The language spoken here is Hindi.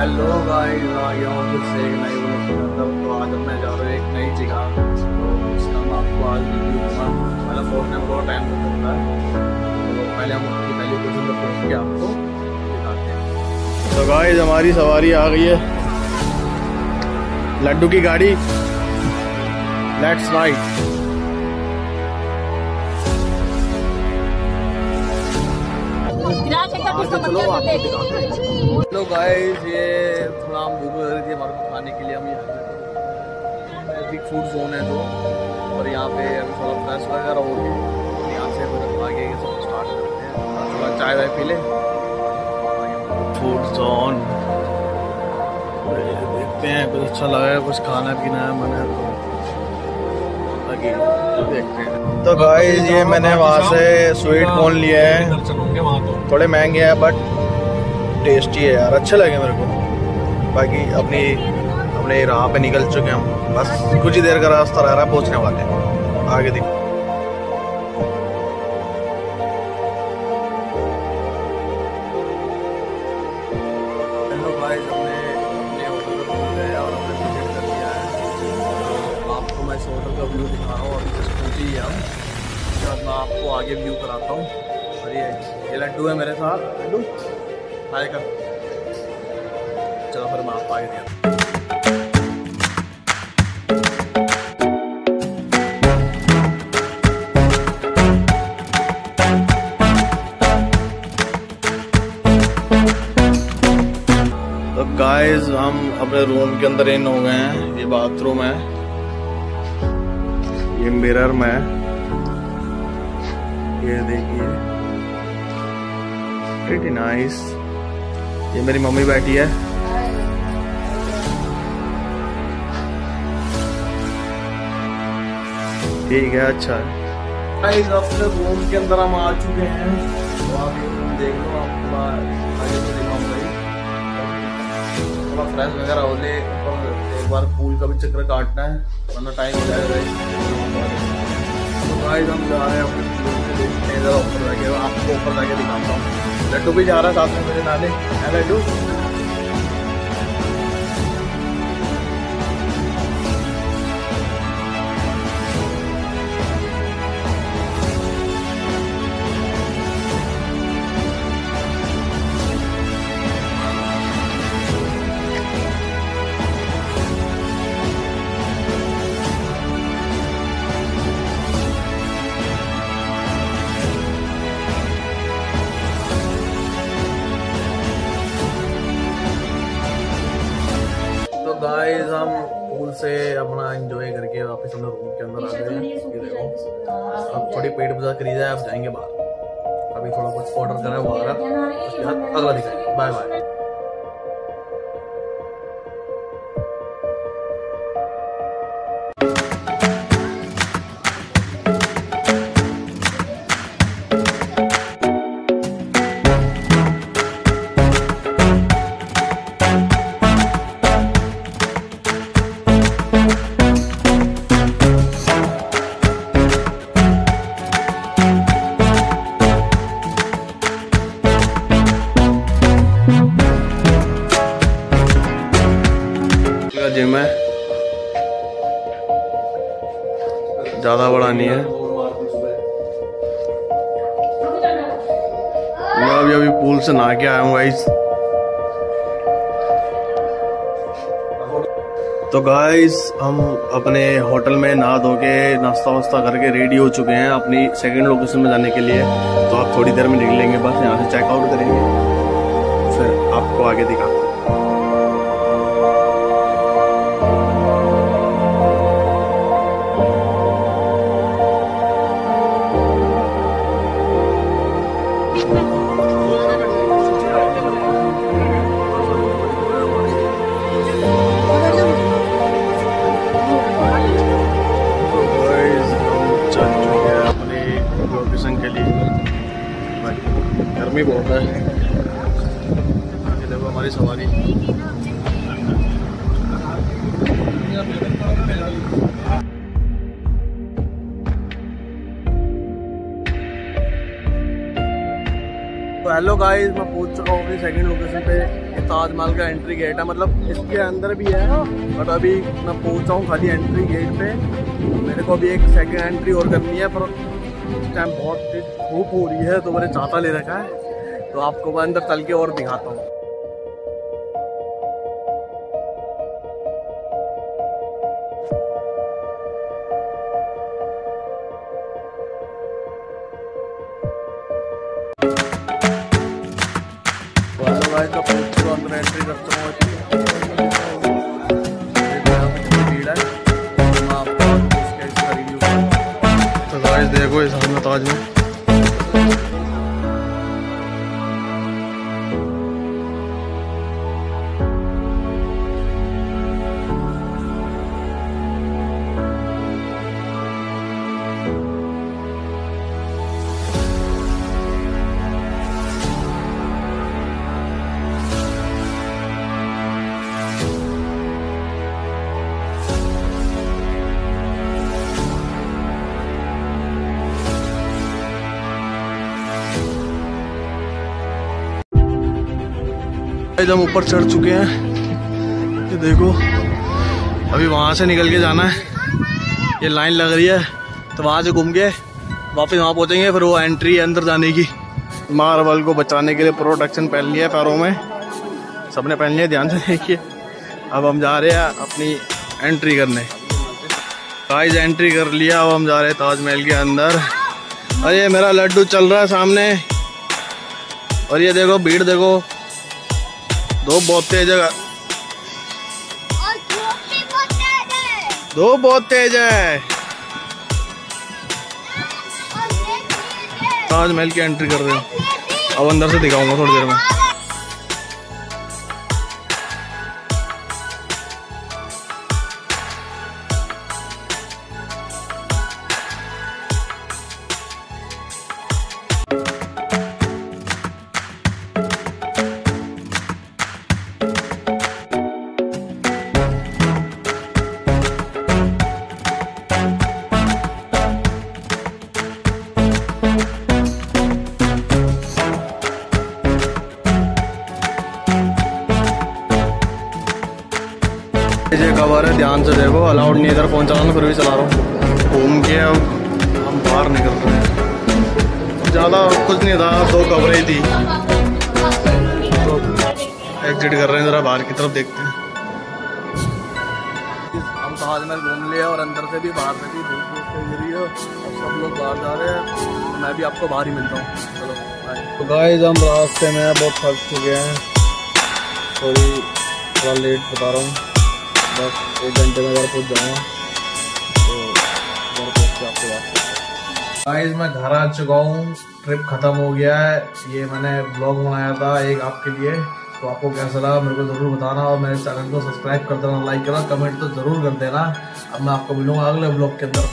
हेलो गाइस आ गया हूँ फिर से एक नई अंदर तो आज मैं जा रहा हूँ एक नई जगह तो उसका मैं आपको आज रिव्यू दूँगा पहले फ़ोन में थोड़ा टाइम लगता है तो पहले हम उसकी पहली लोकेशन पर पहुँच के आपको। तो गाइस हमारी सवारी आ गई है। लड्डू की गाड़ी। लेट्स राइड हेलो गाइस ये थोड़ा हम भूख लग रही थी हमारे को खाने के लिए हम यहाँ बिग फ़ूड जोन है तो। और यहाँ पे अभी थोड़ा फ्रेश वगैरह हो और यहाँ से फिर आगे ये सब स्टार्ट करते हैं। थोड़ा चाय वाय पी ले। फ़ूड जोन देखते हैं कुछ अच्छा लगा कुछ खाना पीना है मैंने तो भाई देखते हैं। तो ये मैंने वहाँ से स्वीट कॉर्न लिए हैं। थोड़े महँगे हैं बट टेस्टी है यार। अच्छे लगे मेरे को। बाकी अपनी अपने राह पे निकल चुके हैं हम। बस कुछ ही देर का रास्ता रह रहा है पहुँचने वाले हैं। आगे देखो। इस होटल का व्यू दिखा रहा हूँ अभी जस्ट पहुँचे ही हम। उसके मैं आपको आगे व्यू कराता हूँ। और ये ये लड्डू है मेरे साथ। लड्डू? हाय कर। चलो फिर मैं आपको आगे दिया तो गाइस हम अपने रूम के अंदर इन हो गए हैं। ये बाथरूम है। ये मिरर में ये देखिए। प्रीटी नाइस ये मेरी मम्मी बैठी है। ठीक है अच्छा है। गाइस अपने रूम के अंदर हम आ चुके हैं। तो आप ये रूम देख लो, आप थोड़ा आगे से दिखाऊँगा थोड़ा फ्रेश वगैरह हो ले, एक बार पूल का भी चक्कर काटना है, वरना टाइम हो जाएगा। गाइस हम जा रहे हैं अपने आपको ऊपर जाके दिखाता हूँ। लड्डू भी जा रहा है साथ में मेरे नाले लड्डू से अपना एंजॉय करके वापस अपने रूम के अंदर आ गए। हैं अब थोड़ी पेट पूजा करी जाए अब जाएँगे बाहर। अभी थोड़ा कुछ ऑर्डर करा है वो आ रहा। है उसके बाद अगला दिखाएँगे। बाय बाय ज़्यादा बड़ा नहीं है। मैं अभी अभी पूल से नहा के आया हूँ गाइस तो गाइस हम अपने होटल में नहा धो के नाश्ता वास्ता करके रेडी हो चुके हैं अपनी सेकंड लोकेशन में जाने के लिए। तो आप थोड़ी देर में निकलेंगे, बस यहाँ से चेकआउट करेंगे। फिर आपको आगे दिखाते हैं। बहुत है। देखो हमारी सवारी हेलो गाइस मैं पहुँच चुका हूँ अपनी सेकंड लोकेशन पे, ये ताजमहल का एंट्री गेट है। मतलब इसके अंदर भी है बट अभी मैं पहुँचा हूँ खाली एंट्री गेट पे। मेरे को अभी एक सेकंड एंट्री और करनी है, पर इस टाइम बहुत धूप हो रही है तो मैंने चाता ले रखा है। तो आपको मैं अंदर चल के और दिखाता हूँ। अंदर हूँ। तो देखो इस सामने ताज में हम ऊपर चढ़ चुके हैं, ये देखो, अभी वहाँ से निकल के जाना है। ये लाइन लग रही है तो वहाँ से घूम के वापस वहाँ पहुँचेंगे, फिर वो एंट्री है अंदर जाने की। मार्बल को बचाने के लिए प्रोटेक्शन पहन लिया है पैरों में। सबने पहन लिया, ध्यान से देखिए। अब हम जा रहे हैं अपनी एंट्री करने। गाइस एंट्री कर लिया, अब हम जा रहे हैं ताजमहल के अंदर। अरे, मेरा लड्डू चल रहा है सामने। और ये देखो, भीड़ देखो। दो बहुत तेज है। दो बहुत तेज है। ताजमहल की एंट्री कर रहे हैं। अब अंदर से दिखाऊँगा थोड़ी देर में। नहीं इधर फ़ोन चलाना फिर भी चला रहा हूँ। घूम के अब हम बाहर निकल रहे हैं। ज़्यादा कुछ नहीं था दो कवरें ही थी। तो एग्जिट कर रहे हैं ज़रा बाहर की तरफ़ देखते हैं। हम ताजमहल घूम लिया और अंदर से भी बाहर से भी धूप धूप रही है। अब सब लोग बाहर जा रहे हैं। मैं भी आपको बाहर ही मिलता हूँ। चलो तो गाइस हम रास्ते में बहुत थक चुके हैं। थोड़ी थोड़ा लेट बता रहा हूँ। बस एक घंटे में घर पहुँच जाऊँगा। तो घर पहुँच के आपको बात गाइस मैं घर आ चुका हूँ। ट्रिप खत्म हो गया है। ये मैंने ब्लॉग बनाया था एक आपके लिए। तो आपको कैसा लगा, मेरे को ज़रूर बताना और मेरे चैनल को सब्सक्राइब कर देना लाइक करना कमेंट तो ज़रूर कर देना। अब मैं आपको मिलूँगा अगले ब्लॉग के अंदर।